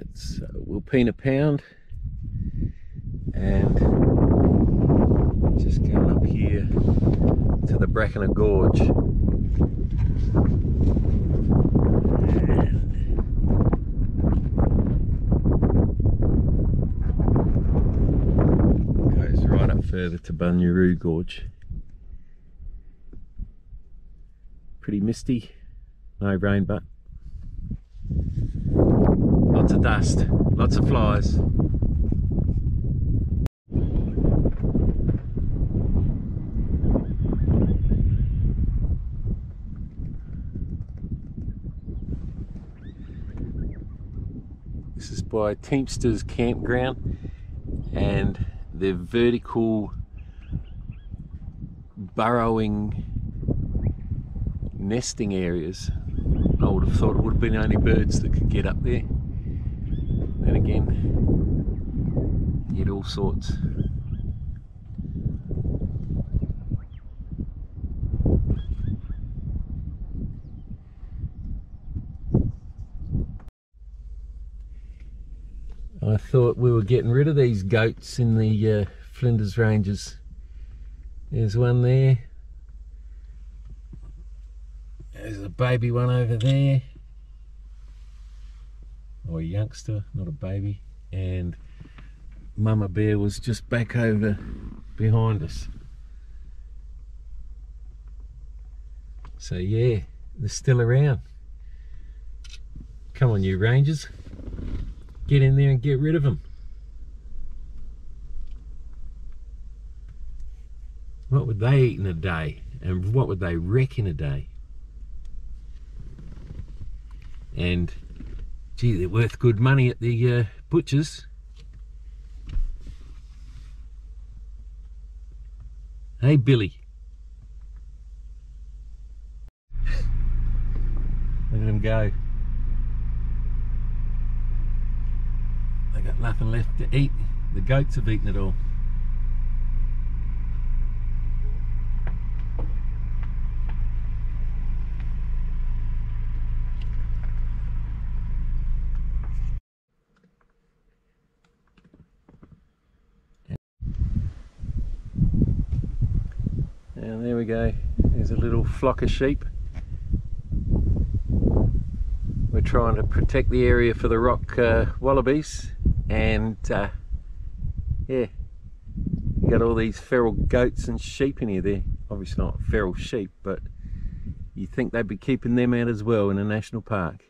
It's uh, Wilpena Pound and just going up here to the Brachina Gorge. Goes right up further to Bunyaroo Gorge. Pretty misty, no rain but lots of dust, lots of flies. This is by Teamsters Campground and their vertical burrowing nesting areas. I would have thought it would have been only birds that could get up there. Again, you get all sorts. I thought we were getting rid of these goats in the uh, Flinders Ranges. There's one there. There's a baby one over there. Or a youngster, not a baby. And Mama Bear was just back over behind us. So yeah, they're still around. Come on you rangers. Get in there and get rid of them. What would they eat in a day? And what would they wreck in a day? And gee, they're worth good money at the uh, butchers. Hey Billy. Look at him go. They got nothing left to eat. The goats have eaten it all. And there we go. There's a little flock of sheep. We're trying to protect the area for the rock uh, wallabies and uh, yeah, you got all these feral goats and sheep in here. They're obviously not feral sheep, but you think they'd be keeping them out as well in a national park.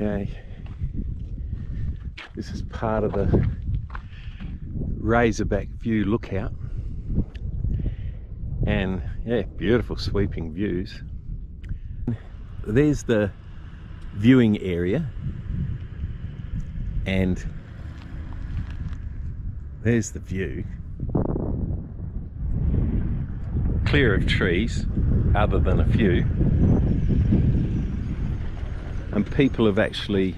Okay. This is part of the Razorback View lookout. And yeah, beautiful sweeping views. There's the viewing area. And there's the view. Clear of trees, other than a few and people have actually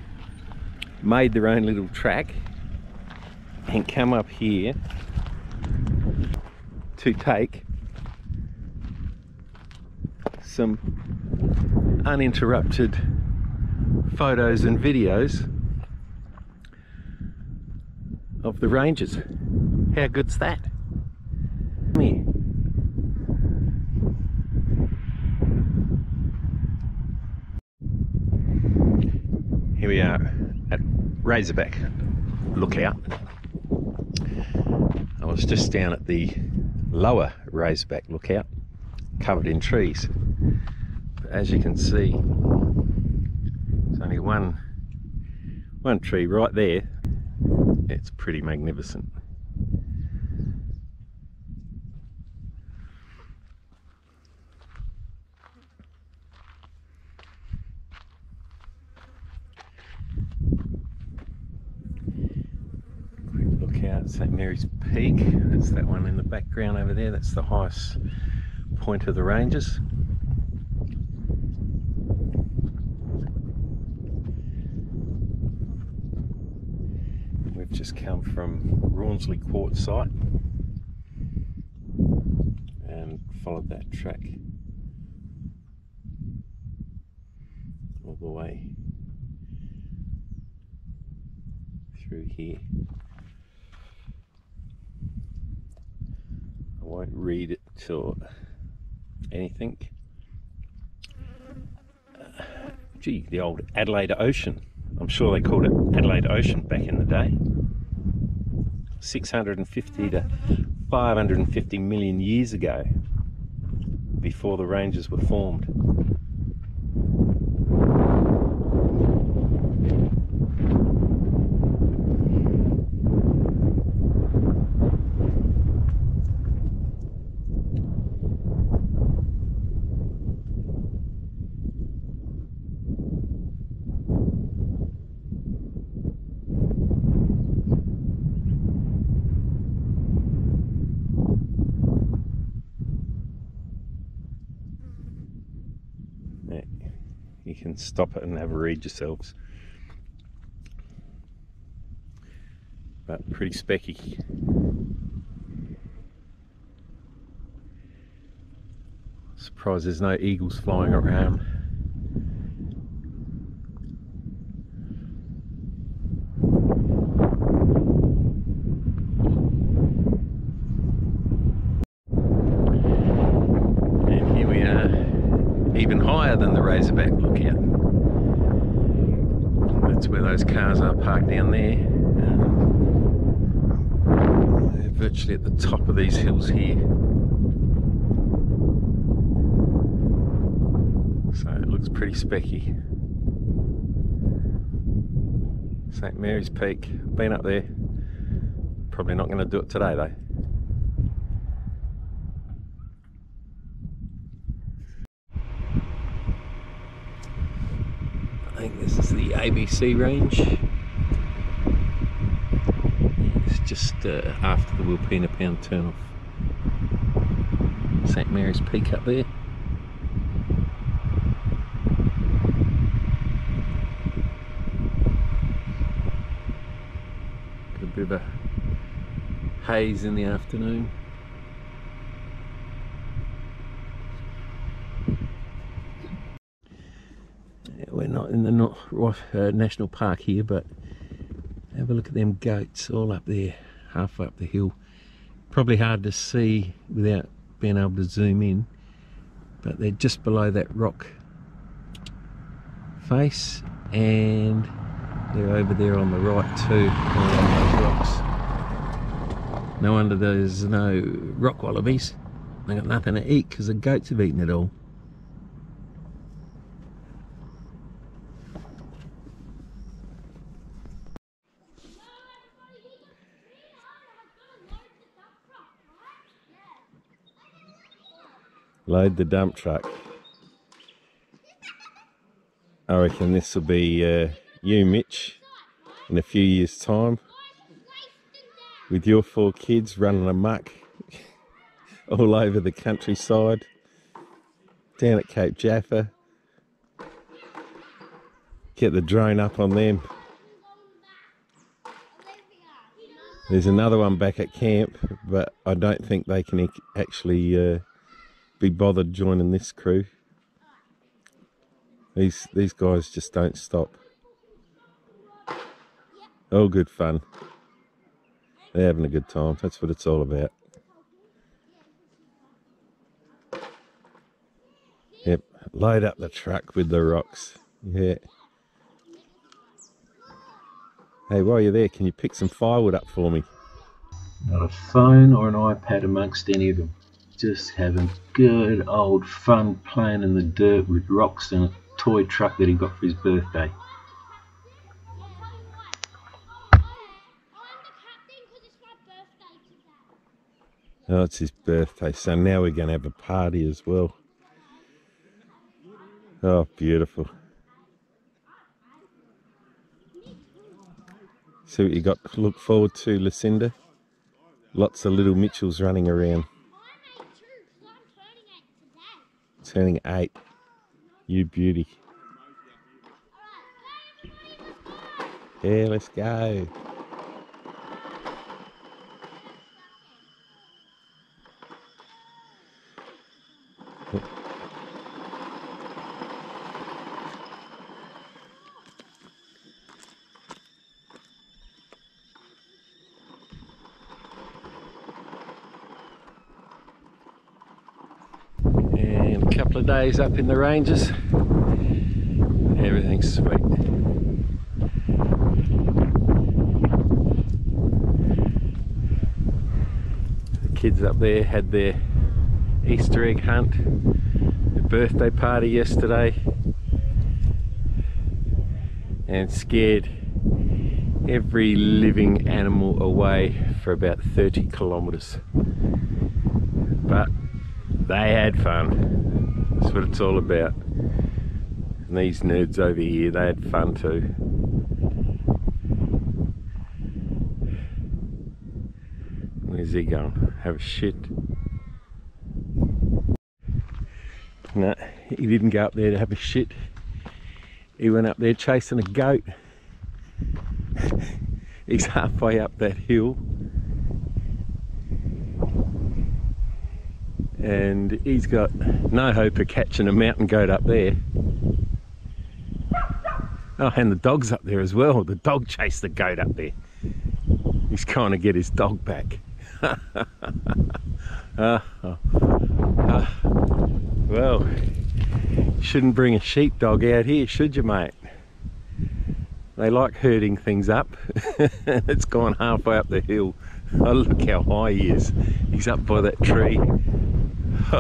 made their own little track and come up here to take some uninterrupted photos and videos of the ranges. How good's that? Come here. Here we are at Razorback Lookout. I was just down at the lower Razorback Lookout, covered in trees. But as you can see, there's only one, one tree right there. It's pretty magnificent. St Mary's Peak. That's that one in the background over there. That's the highest point of the ranges. We've just come from Rawnsley Quartz site and followed that track all the way through here. Won't read it till anything. Uh, gee, the old Adelaide Ocean. I'm sure they called it Adelaide Ocean back in the day. 650 to 550 million years ago, before the ranges were formed. you can stop it and have a read yourselves. But pretty specky. Surprised there's no eagles flying around. even higher than the Razorback lookout. That's where those cars are parked down there. Um, they're virtually at the top of these hills here. So it looks pretty specky. St Mary's Peak, been up there. Probably not going to do it today though. think this is the ABC range. It's just uh, after the Wilpena Pound turnoff. St Mary's Peak up there. Got a bit of a haze in the afternoon. We're not in the not, uh, national park here but have a look at them goats all up there halfway up the hill. Probably hard to see without being able to zoom in but they're just below that rock face and they're over there on the right too those rocks. No wonder there's no rock wallabies. They got nothing to eat because the goats have eaten it all load the dump truck. I reckon this will be uh, you, Mitch, in a few years' time, with your four kids running amok all over the countryside, down at Cape Jaffa. Get the drone up on them. There's another one back at camp, but I don't think they can actually uh, be bothered joining this crew. These these guys just don't stop. All good fun. They're having a good time. That's what it's all about. Yep, load up the truck with the rocks. Yeah. Hey, while you're there, can you pick some firewood up for me? Not a phone or an iPad amongst any of them just having good old fun playing in the dirt with rocks and a toy truck that he got for his birthday. Oh, it's his birthday, so now we're going to have a party as well. Oh, beautiful. See what you got to look forward to, Lucinda? Lots of little Mitchells running around. Turning eight. You beauty. Yeah, let's go a couple of days up in the ranges. Everything's sweet. The kids up there had their Easter egg hunt, the birthday party yesterday, and scared every living animal away for about 30 kilometres. But they had fun. That's what it's all about. And these nerds over here, they had fun too. Where's he going? Have a shit? No, he didn't go up there to have a shit. He went up there chasing a goat. He's halfway up that hill. And he's got no hope of catching a mountain goat up there. Oh, and the dog's up there as well. The dog chased the goat up there. He's trying to get his dog back. uh, uh, well, shouldn't bring a sheepdog out here, should you, mate? They like herding things up. it's gone halfway up the hill. Oh, look how high he is. He's up by that tree.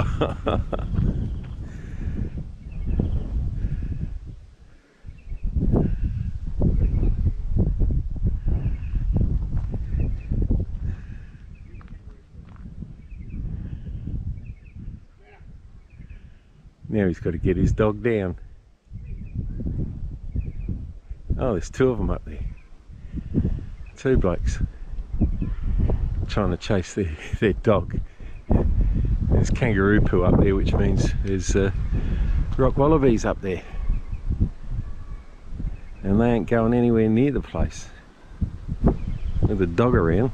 now he's got to get his dog down. Oh, there's two of them up there. Two blokes trying to chase their, their dog. There's kangaroo poo up there, which means there's uh, rock wallabies up there. And they ain't going anywhere near the place with the dog around.